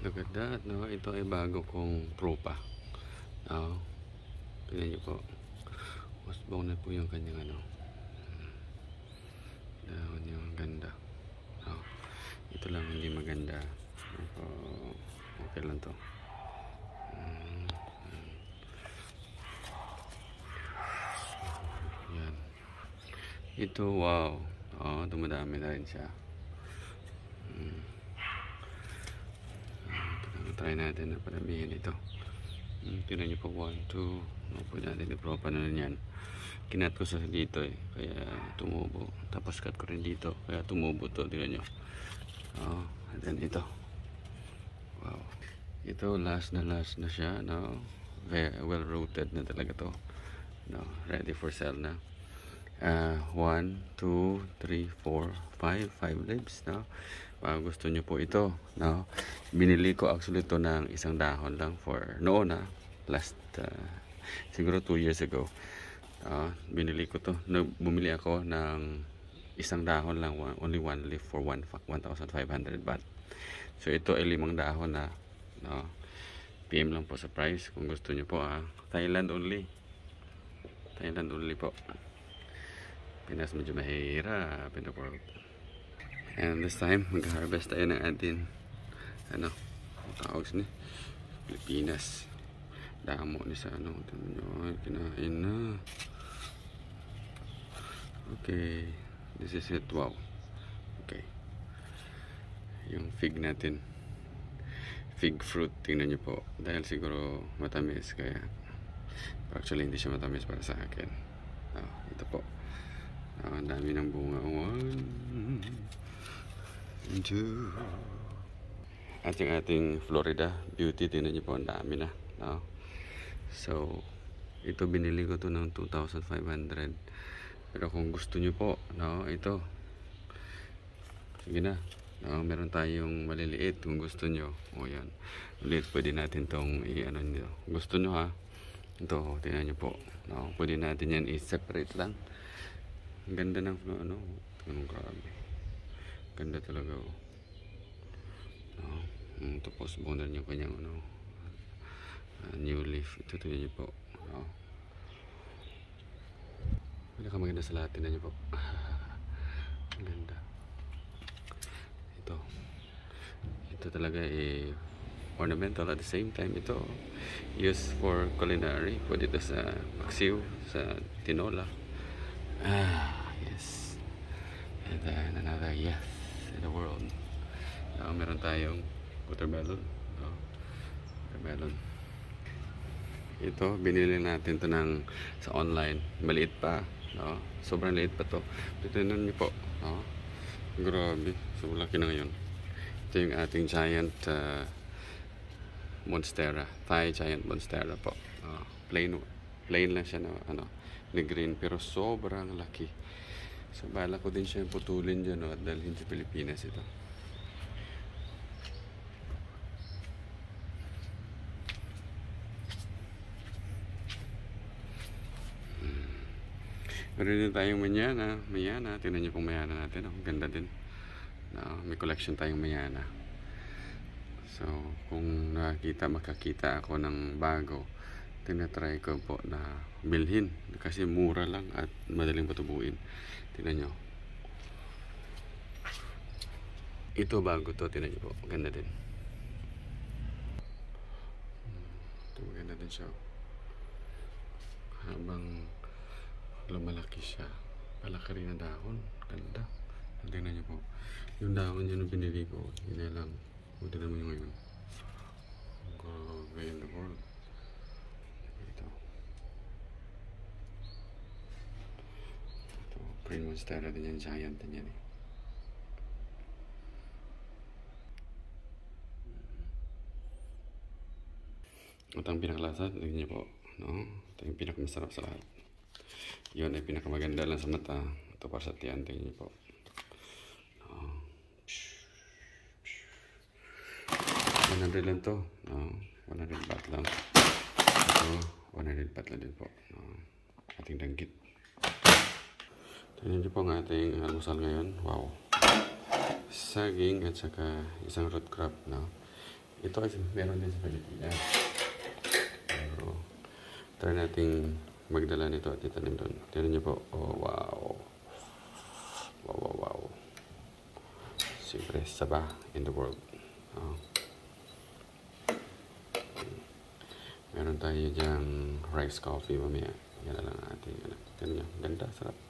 Look at that, no? Ito ay bago kong tropa. No? Tingnan niyo po. Usbong na po yung kanyang ano. Hmm. Dahon niya ang ganda. No? Ito lang hindi maganda. Pero, okay lang to. Hmm. Yan. Ito, wow. Oh, dumadami na rin siya. Hmm. Try natin na paramihin ito. Hmm, Tingnan niyo po, 1, 2. Ano po natin, ipropa na rin yan. Kinat ko sa dito eh, kaya tumubo. Tapos cut ko rin dito, kaya tumubo to. Tingnan niyo. Oh, and then ito. Wow. Ito, last na last na siya. No? Well rooted na talaga to. No? Ready for sale na. Uh, 1, 2, 3, 4, 5. 5 leaves. No? Uh, gusto nyo po ito no? binili ko actually ito ng isang dahon lang for noon na last uh, siguro 2 years ago. Uh, binili ko to. No, bumili ako ng isang dahon lang one, only one leaf for 1,500 baht. So ito ay limang dahon na no? PM lang po sa price kung gusto nyo po ah. Thailand only. Thailand only po. Pinas medyo mahirap world And this time, mag-harvest tayo ng atin. Ano? Tawag ni Pilipinas. Damo ni sa ano. Kinain na. Okay. This is it. Wow. Okay. Yung fig natin. Fig fruit. Tingnan nyo po. Dahil siguro matamis. Kaya actually hindi siya matamis para sa akin. Oh, ito po. Oh, ang dami ng bunga. One two. At yung ating Florida Beauty, tingnan niyo po, ang dami na. No? So, ito binili ko to ng 2,500. Pero kung gusto niyo po, no, ito. Sige na. No, meron tayong maliliit kung gusto niyo. O yan. Ulit, pwede natin tong i-ano niyo. Gusto niyo ha? Ito, tingnan niyo po. No, pwede natin yan i-separate lang. Ang ganda ng ano, ganun grabe. Ganda talaga oh. No? Mm, tapos bunar niyo kanyang ano, uh, new leaf. Ito ito niyo po. No? Wala ka maganda sa lahat. Tingnan niyo po. Ganda. Ito. Ito talaga eh ornamental at the same time ito used for culinary pwede ito sa paksiw sa tinola ah yes and then another yes in the world. Uh, meron tayong watermelon. Oh, watermelon. Ito binili natin to ng sa online. Maliit pa no? sobrang liit pa to. Titignan niyo po no? grabe so laki na ngayon. Ito yung ating giant uh, monstera. Thai giant monstera po uh, plain plain lang siya na ano ni green pero sobrang laki so bala ko din siya putulin dyan no, at dalhin sa Pilipinas ito Hmm. Meron din tayong mayana. Mayana. Tingnan niyo pong mayana natin. Ang ganda din. No, may collection tayong mayana. So, kung nakakita, makakita ako ng bago, tinatry ko po na bilhin. Kasi mura lang at madaling patubuin. Tingnan nyo. Ito bago to. Tingnan nyo po. Ganda din. Ito maganda din siya. Habang lumalaki siya. Palaki rin na dahon. Ganda. Tingnan nyo po. Yung dahon yun yung binili ko. Yun na lang. Buti naman yung ngayon. Grabe in the world. Ito. Ito. Green Monstera din yan. Giant din yan eh. Ito ang pinakalasa. Tignan niyo po. No? Ito yung pinakamasarap sa lahat. Yun ay pinakamaganda lang sa mata. Ito para sa tiyan. Tingnan niyo po. No? 100 lang to. No? 100 baht lang. Ito, 100 baht lang din po. No? Ating danggit. Tingnan niyo po ang ating almusal ngayon. Wow. Saging at saka isang root crab. No? Ito kasi meron din sa Pilipinas. Pero, try nating magdala nito at itanim doon. Tignan niyo po. Oh, wow. Wow, wow, wow. Siyempre, saba in the world. Oh. Meron tayo diyang rice coffee mamaya. Yan lang ating niyo. Ganda, sarap.